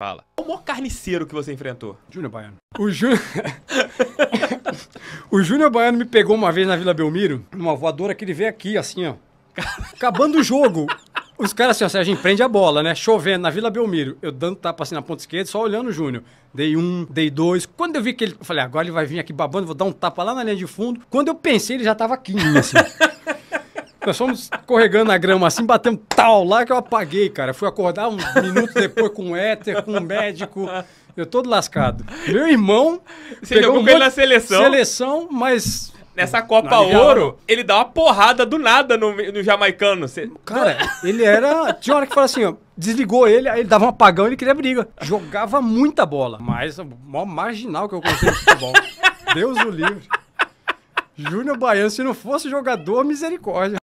Fala. Qual o maior carniceiro que você enfrentou? Júnior Baiano. O Júnior. o Júnior Baiano me pegou uma vez na Vila Belmiro, numa voadora que ele veio aqui, assim, ó. Acabando o jogo. Os caras assim, ó, a gente prende a bola, né? Chovendo na Vila Belmiro. Eu dando tapa assim na ponta esquerda, só olhando o Júnior. Dei um, dei dois. Quando eu vi que ele. Eu falei, agora ele vai vir aqui babando, vou dar um tapa lá na linha de fundo. Quando eu pensei, ele já tava aqui assim. Nós fomos corregando na grama assim, batendo tal lá que eu apaguei, cara. Fui acordar uns minutos depois com o éter, com o médico. Eu todo lascado. Meu irmão. Você jogou com ele na seleção? Seleção, mas. Nessa Copa Ouro, ele dá uma porrada do nada no, no jamaicano. Você... Cara, ele era. Tinha hora que falou assim, ó. Desligou ele, aí ele dava um apagão e ele queria briga. Jogava muita bola. Mas o maior marginal que eu conheci no futebol. Deus o livre. Júnior Baiano, se não fosse jogador, misericórdia.